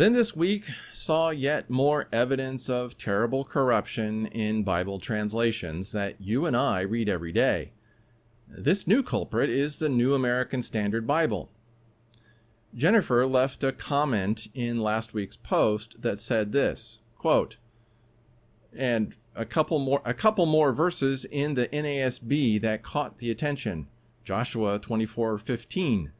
Then this week saw yet more evidence of terrible corruption in Bible translations that you and I read every day. This new culprit is the New American Standard Bible. Jennifer left a comment in last week's post that said this, quote, and a couple more a couple more verses in the NASB that caught the attention. Joshua 24:15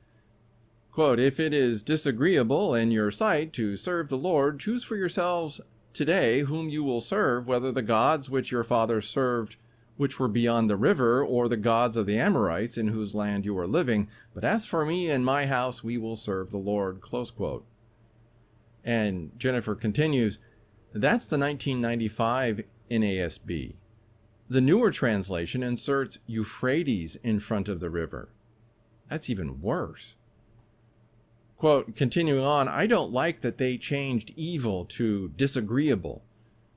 Quote, If it is disagreeable in your sight to serve the Lord, choose for yourselves today whom you will serve, whether the gods which your fathers served, which were beyond the river, or the gods of the Amorites in whose land you are living. But as for me and my house, we will serve the Lord. Close quote. And Jennifer continues, that's the 1995 NASB. The newer translation inserts Euphrates in front of the river. That's even worse. Quote, continuing on, I don't like that they changed evil to disagreeable.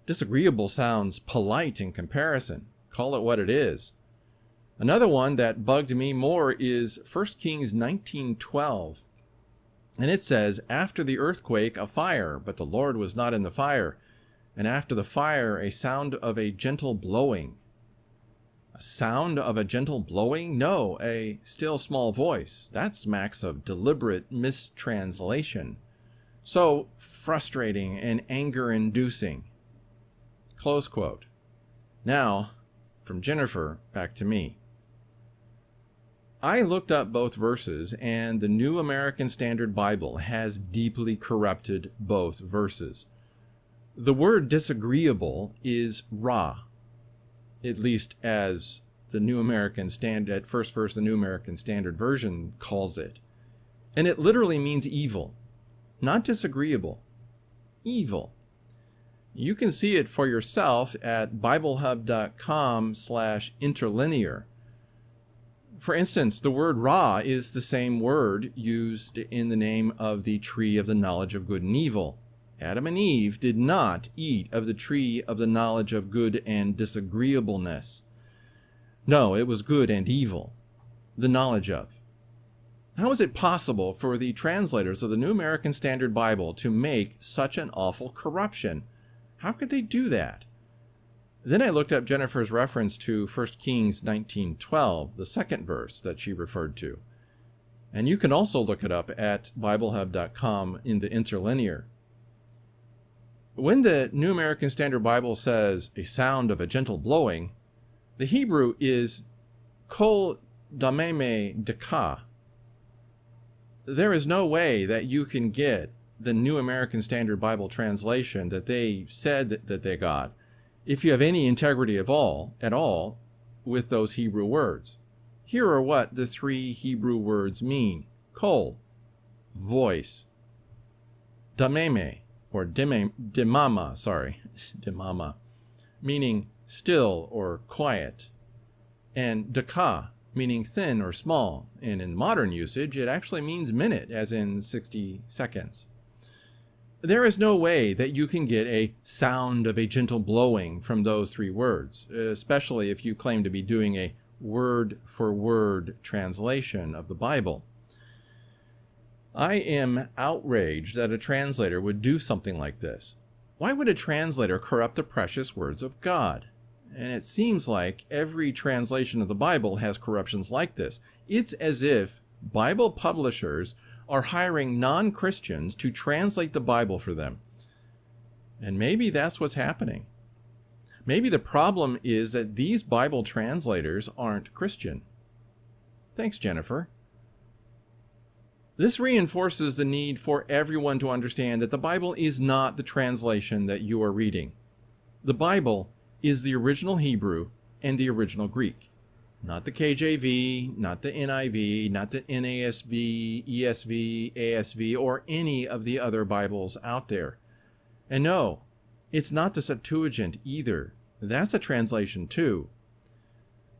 Disagreeable sounds polite in comparison. Call it what it is. Another one that bugged me more is 1 Kings 19:12. And it says, After the earthquake, a fire, but the Lord was not in the fire. And after the fire, a sound of a gentle blowing. A sound of a gentle blowing? No, a still small voice. That smacks of deliberate mistranslation. So frustrating and anger inducing. Close quote. Now, from Jennifer, back to me. I looked up both verses, and the New American Standard Bible has deeply corrupted both verses. The word disagreeable is ra, at least as the New American Standard, at first verse, the New American Standard Version calls it. And it literally means evil, not disagreeable. Evil. You can see it for yourself at biblehub.com slash interlinear. For instance, the word Ra is the same word used in the name of the tree of the knowledge of good and evil. Adam and Eve did not eat of the tree of the knowledge of good and disagreeableness. No, it was good and evil, the knowledge of. How is it possible for the translators of the New American Standard Bible to make such an awful corruption? How could they do that? Then I looked up Jennifer's reference to 1 Kings 19:12, the second verse that she referred to. And you can also look it up at biblehub.com in the interlinear. When the New American Standard Bible says a sound of a gentle blowing, the Hebrew is kol dameme deka. There is no way that you can get the New American Standard Bible translation that they said that, that they got if you have any integrity of all at all with those Hebrew words. Here are what the three Hebrew words mean. Kol, voice. Dameme, or dimama, sorry, dimama, meaning still or quiet. And daka, meaning thin or small. And in modern usage, it actually means minute, as in 60 seconds. There is no way that you can get a sound of a gentle blowing from those three words, especially if you claim to be doing a word for word translation of the Bible. I am outraged that a translator would do something like this. Why would a translator corrupt the precious words of God? And it seems like every translation of the Bible has corruptions like this. It's as if Bible publishers are hiring non Christians to translate the Bible for them. And maybe that's what's happening. Maybe the problem is that these Bible translators aren't Christian. Thanks, Jennifer. This reinforces the need for everyone to understand that the Bible is not the translation that you are reading. The Bible is the original Hebrew and the original Greek not the KJV, not the NIV, not the NASB, ESV, ASV, or any of the other Bibles out there. And no, it's not the Septuagint either. That's a translation too.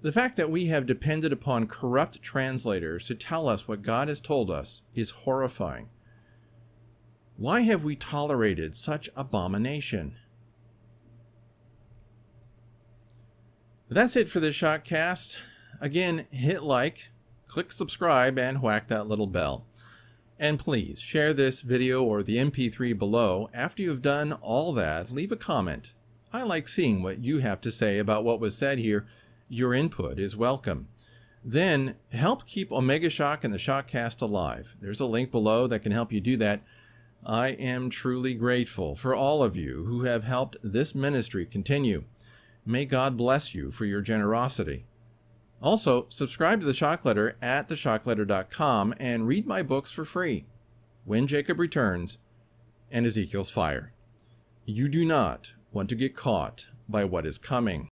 The fact that we have depended upon corrupt translators to tell us what God has told us is horrifying. Why have we tolerated such abomination? That's it for this Shockcast. Again, hit like, click subscribe, and whack that little bell. And please share this video or the MP3 below. After you've done all that, leave a comment. I like seeing what you have to say about what was said here. Your input is welcome. Then help keep Omega Shock and the Shockcast alive. There's a link below that can help you do that. I am truly grateful for all of you who have helped this ministry continue. May God bless you for your generosity. Also, subscribe to the Shock Letter at theshockletter.com and read my books for free When Jacob Returns and Ezekiel's Fire. You do not want to get caught by what is coming.